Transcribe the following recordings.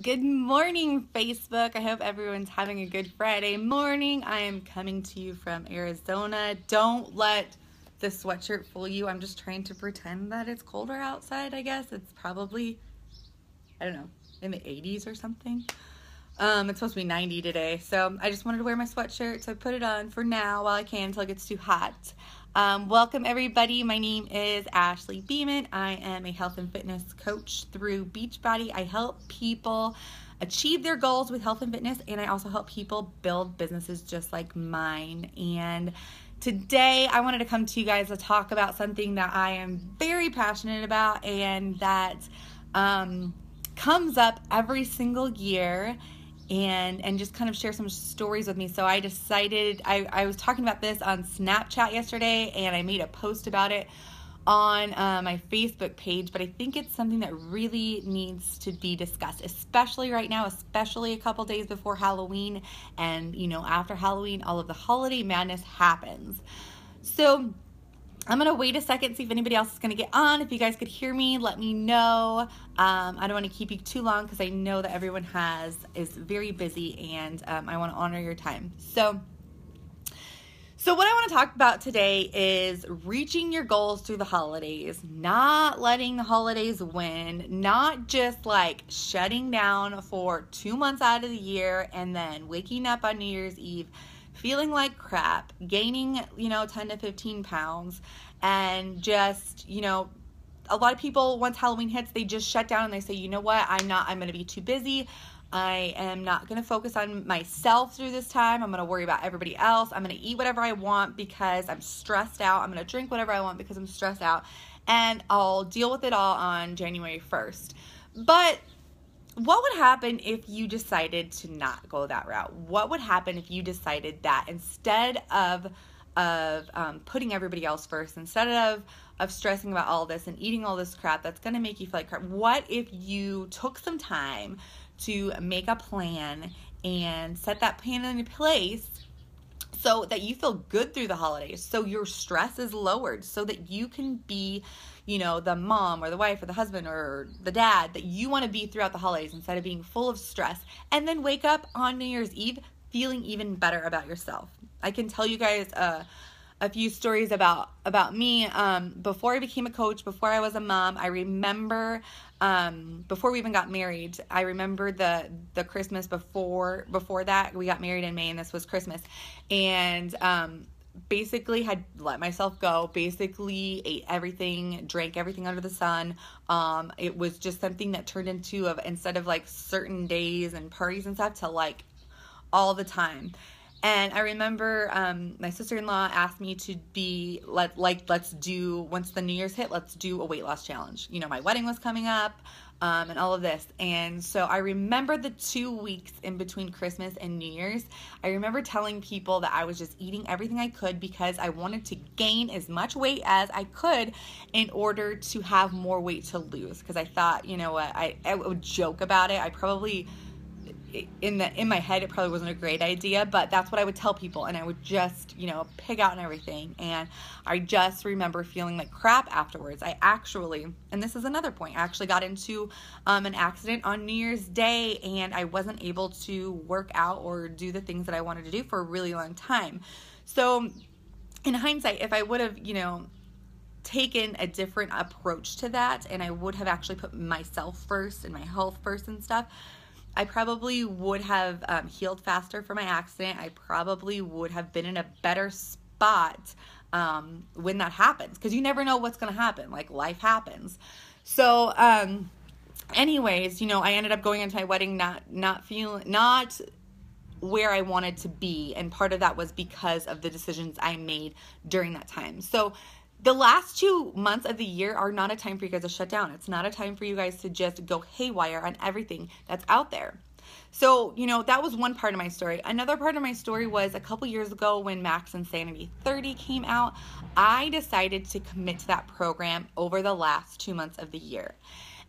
Good morning, Facebook. I hope everyone's having a good Friday morning. I am coming to you from Arizona. Don't let the sweatshirt fool you. I'm just trying to pretend that it's colder outside, I guess. It's probably, I don't know, in the 80s or something. Um, it's supposed to be 90 today, so I just wanted to wear my sweatshirt, so I put it on for now while I can until it gets too hot. Um, welcome, everybody. My name is Ashley Beeman. I am a health and fitness coach through Beachbody. I help people achieve their goals with health and fitness, and I also help people build businesses just like mine. And today, I wanted to come to you guys to talk about something that I am very passionate about and that um, comes up every single year and and just kind of share some stories with me. So I decided I, I was talking about this on Snapchat yesterday and I made a post about it on uh, my Facebook page, but I think it's something that really needs to be discussed, especially right now, especially a couple days before Halloween and you know after Halloween, all of the holiday madness happens. So I'm gonna wait a second, see if anybody else is gonna get on. If you guys could hear me, let me know. Um, I don't want to keep you too long because I know that everyone has is very busy, and um, I want to honor your time. So, so what I want to talk about today is reaching your goals through the holidays, not letting the holidays win, not just like shutting down for two months out of the year and then waking up on New Year's Eve feeling like crap, gaining, you know, 10 to 15 pounds, and just, you know, a lot of people, once Halloween hits, they just shut down and they say, you know what, I'm not, I'm going to be too busy. I am not going to focus on myself through this time. I'm going to worry about everybody else. I'm going to eat whatever I want because I'm stressed out. I'm going to drink whatever I want because I'm stressed out. And I'll deal with it all on January 1st. But what would happen if you decided to not go that route? What would happen if you decided that instead of of um, putting everybody else first, instead of of stressing about all this and eating all this crap that's going to make you feel like crap? What if you took some time to make a plan and set that plan into place so that you feel good through the holidays, so your stress is lowered, so that you can be, you know, the mom or the wife or the husband or the dad that you want to be throughout the holidays instead of being full of stress, and then wake up on New Year's Eve feeling even better about yourself. I can tell you guys uh, a few stories about about me um, before I became a coach, before I was a mom. I remember um, before we even got married. I remember the the Christmas before before that we got married in May, and this was Christmas, and um, basically had let myself go. Basically ate everything, drank everything under the sun. Um, it was just something that turned into of instead of like certain days and parties and stuff to like all the time and I remember um, my sister in law asked me to be let like let's do once the New Year's hit, let's do a weight loss challenge. You know, my wedding was coming up, um, and all of this. And so I remember the two weeks in between Christmas and New Year's. I remember telling people that I was just eating everything I could because I wanted to gain as much weight as I could in order to have more weight to lose. Because I thought, you know what, I, I would joke about it. I probably in the in my head it probably wasn't a great idea but that's what i would tell people and i would just you know pig out and everything. And i just remember feeling like crap afterwards. I actually and this is another point i actually got into um, an accident on new year's day and i wasn't able to work out or do the things that i wanted to do for a really long time. So in hindsight if i would have you know taken a different approach to that and I would have actually put myself first and my health first and stuff, I probably would have um, healed faster from my accident. I probably would have been in a better spot um, when that happens because you never know what's going to happen. Like life happens. So, um, anyways, you know, I ended up going into my wedding not not feeling not where I wanted to be, and part of that was because of the decisions I made during that time. So the last two months of the year are not a time for you guys to shut down. It's not a time for you guys to just go haywire on everything that's out there. So, you know, that was one part of my story. Another part of my story was a couple years ago when Max Insanity 30 came out, I decided to commit to that program over the last two months of the year.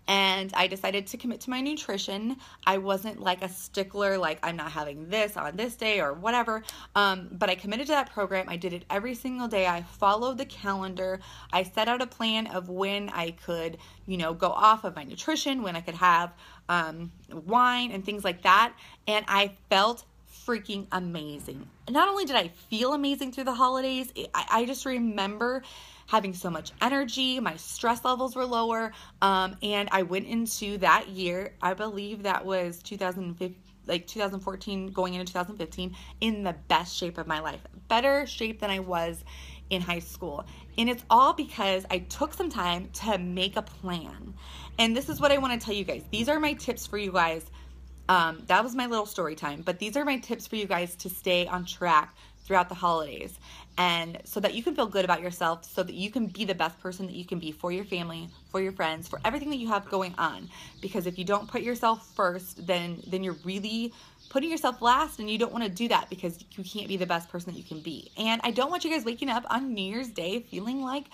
And I decided to commit to my nutrition. I wasn't like a stickler, like I'm not having this on this day or whatever. Um, but I committed to that program. I did it every single day. I followed the calendar. I set out a plan of when I could, you know, go off of my nutrition, when I could have um, wine and things like that. And I felt freaking amazing. Not only did I feel amazing through the holidays, I, I just remember having so much energy. My stress levels were lower. Um, and I went into that year, I believe that was 2015 like 2014 going into 2015 in the best shape of my life better shape than i was in high school and it's all because i took some time to make a plan and this is what i want to tell you guys these are my tips for you guys um, that was my little story time but these are my tips for you guys to stay on track throughout the holidays. And so that you can feel good about yourself so that you can be the best person that you can be for your family for your friends for everything that you have going on. Because if you don't put yourself first then then you're really putting yourself last and you don't want to do that because you can't be the best person that you can be. And i don't want you guys waking up on new year's day feeling like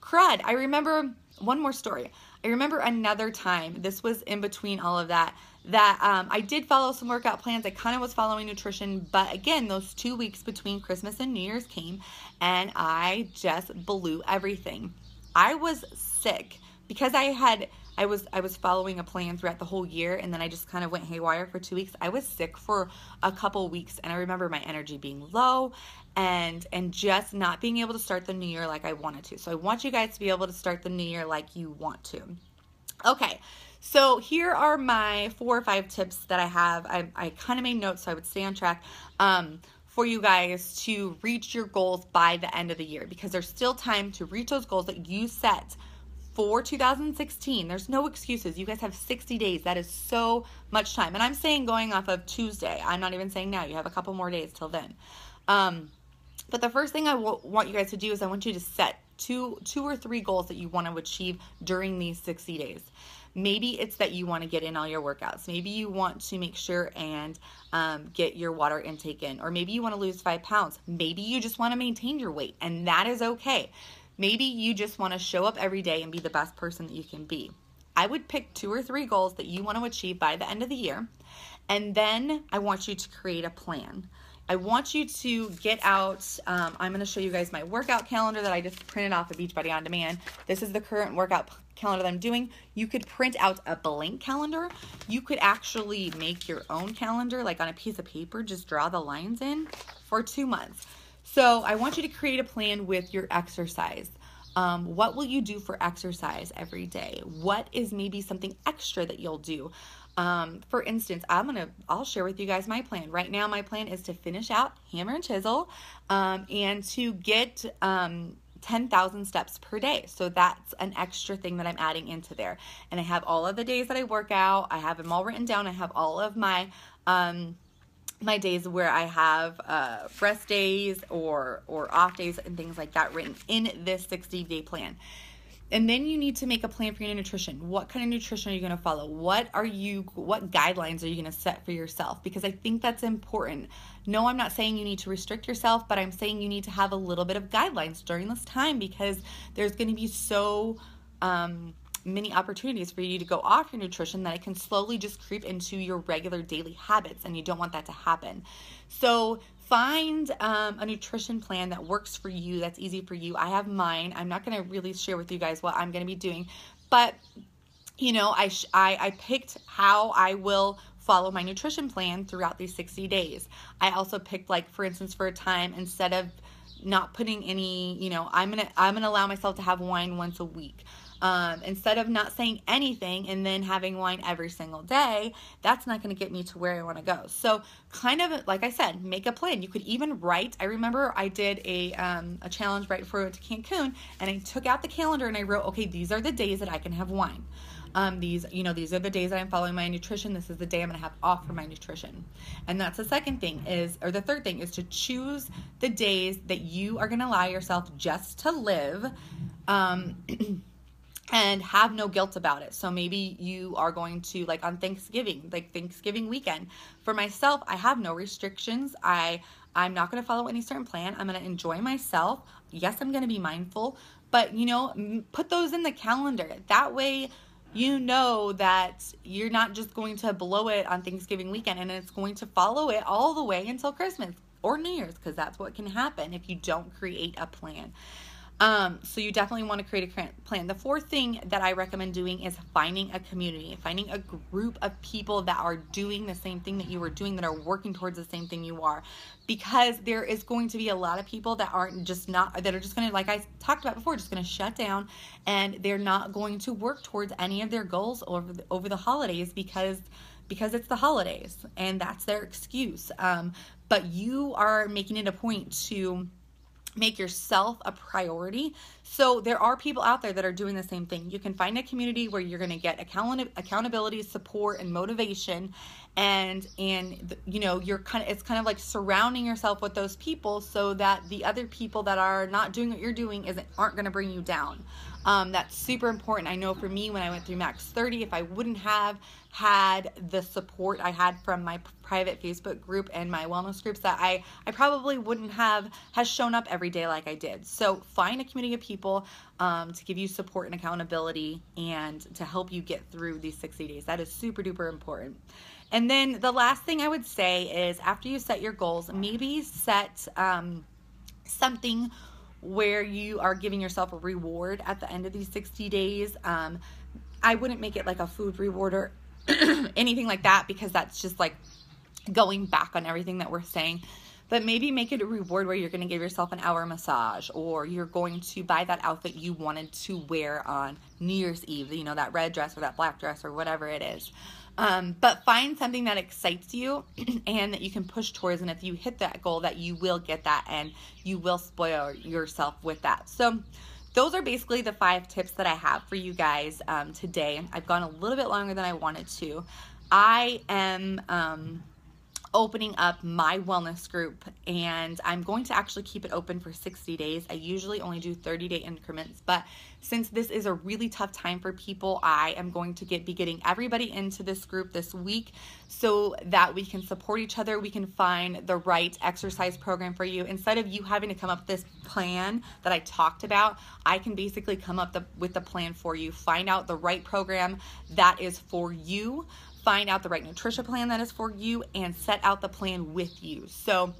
crud. I remember one more story i remember another time this was in between all of that that um, I did follow some workout plans. I kind of was following nutrition, but again, those two weeks between Christmas and New Year's came and I just blew everything. I was sick because I had I was I was following a plan throughout the whole year and then I just kind of went haywire for 2 weeks. I was sick for a couple weeks and I remember my energy being low and and just not being able to start the new year like I wanted to. So I want you guys to be able to start the new year like you want to. Okay. So here are my four or five tips that I have. I, I kind of made notes so I would stay on track um, for you guys to reach your goals by the end of the year because there's still time to reach those goals that you set for 2016. There's no excuses. You guys have 60 days. That is so much time. And I'm saying going off of Tuesday. I'm not even saying now. You have a couple more days till then. Um, but the first thing I w- want you guys to do is I want you to set two two or three goals that you want to achieve during these 60 days. Maybe it's that you want to get in all your workouts. Maybe you want to make sure and um, get your water intake in, or maybe you want to lose five pounds. Maybe you just want to maintain your weight, and that is okay. Maybe you just want to show up every day and be the best person that you can be. I would pick two or three goals that you want to achieve by the end of the year, and then I want you to create a plan. I want you to get out, um, I'm going to show you guys my workout calendar that I just printed off of Beachbody On Demand. This is the current workout calendar that I'm doing, you could print out a blank calendar. You could actually make your own calendar, like on a piece of paper, just draw the lines in for two months. So I want you to create a plan with your exercise. Um, what will you do for exercise every day? What is maybe something extra that you'll do? Um, for instance, I'm gonna I'll share with you guys my plan. Right now, my plan is to finish out hammer and chisel um, and to get um, 10,000 steps per day. So that's an extra thing that I'm adding into there. And I have all of the days that I work out. I have them all written down. I have all of my um my days where I have uh, rest days or or off days and things like that written in this 60 day plan. And then you need to make a plan for your nutrition. What kind of nutrition are you going to follow? What are you what guidelines are you going to set for yourself? Because I think that's important. No, I'm not saying you need to restrict yourself, but I'm saying you need to have a little bit of guidelines during this time because there's going to be so um, many opportunities for you to go off your nutrition that it can slowly just creep into your regular daily habits, and you don't want that to happen. So, find um, a nutrition plan that works for you, that's easy for you. I have mine. I'm not going to really share with you guys what I'm going to be doing, but you know, I, sh- I I picked how I will follow my nutrition plan throughout these 60 days. I also picked like for instance for a time instead of not putting any, you know, I'm going to I'm going to allow myself to have wine once a week. Um, instead of not saying anything and then having wine every single day, that's not going to get me to where I want to go. So, kind of like I said, make a plan. You could even write. I remember I did a um, a challenge right before I went to Cancun, and I took out the calendar and I wrote, okay, these are the days that I can have wine. Um, these, you know, these are the days that I'm following my nutrition. This is the day I'm going to have off for my nutrition. And that's the second thing is, or the third thing is to choose the days that you are going to allow yourself just to live. Um, and have no guilt about it. So maybe you are going to like on Thanksgiving, like Thanksgiving weekend. For myself, I have no restrictions. I I'm not going to follow any certain plan. I'm going to enjoy myself. Yes, I'm going to be mindful, but you know, put those in the calendar. That way you know that you're not just going to blow it on Thanksgiving weekend and it's going to follow it all the way until Christmas or New Year's because that's what can happen if you don't create a plan. Um, so you definitely want to create a plan. The fourth thing that I recommend doing is finding a community, finding a group of people that are doing the same thing that you are doing, that are working towards the same thing you are. Because there is going to be a lot of people that aren't just not, that are just going to, like I talked about before, just going to shut down and they're not going to work towards any of their goals over the, over the holidays because because it's the holidays and that's their excuse. Um, but you are making it a point to make yourself a priority. So there are people out there that are doing the same thing. You can find a community where you're going to get account- accountability, support and motivation and and you know, you're kind of it's kind of like surrounding yourself with those people so that the other people that are not doing what you're doing isn't aren't going to bring you down. Um, that's super important. I know for me, when I went through Max 30, if I wouldn't have had the support I had from my private Facebook group and my wellness groups, that I, I probably wouldn't have has shown up every day like I did. So find a community of people um, to give you support and accountability and to help you get through these 60 days. That is super duper important. And then the last thing I would say is after you set your goals, maybe set um, something where you are giving yourself a reward at the end of these 60 days. Um, I wouldn't make it like a food reward or anything like that because that's just like going back on everything that we're saying. But maybe make it a reward where you're going to give yourself an hour massage or you're going to buy that outfit you wanted to wear on New Year's Eve, you know, that red dress or that black dress or whatever it is. Um, but find something that excites you and that you can push towards. And if you hit that goal, that you will get that and you will spoil yourself with that. So, those are basically the five tips that I have for you guys um, today. I've gone a little bit longer than I wanted to. I am. Um, opening up my wellness group and I'm going to actually keep it open for 60 days. I usually only do 30 day increments, but since this is a really tough time for people, I am going to get be getting everybody into this group this week so that we can support each other. We can find the right exercise program for you. Instead of you having to come up with this plan that I talked about, I can basically come up the, with the plan for you. Find out the right program that is for you find out the right nutrition plan that is for you and set out the plan with you. So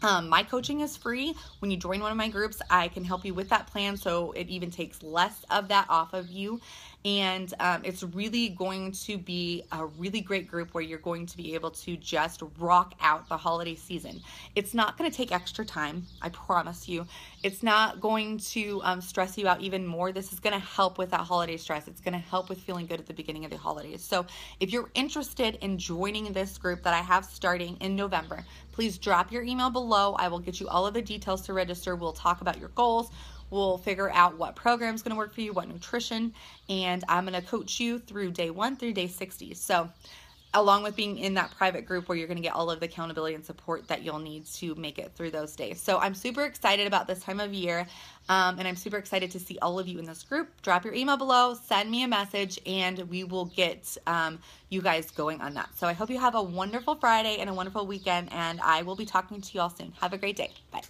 um, my coaching is free. When you join one of my groups, I can help you with that plan so it even takes less of that off of you. And um, it's really going to be a really great group where you're going to be able to just rock out the holiday season. It's not going to take extra time, I promise you. It's not going to um, stress you out even more. This is going to help with that holiday stress. It's going to help with feeling good at the beginning of the holidays. So if you're interested in joining this group that I have starting in November, please drop your email below. I will get you all of the details to register. We'll talk about your goals We'll figure out what program is going to work for you, what nutrition, and I'm going to coach you through day one through day 60. So, along with being in that private group where you're going to get all of the accountability and support that you'll need to make it through those days. So, I'm super excited about this time of year, um, and I'm super excited to see all of you in this group. Drop your email below, send me a message, and we will get um, you guys going on that. So, I hope you have a wonderful Friday and a wonderful weekend, and I will be talking to you all soon. Have a great day. Bye.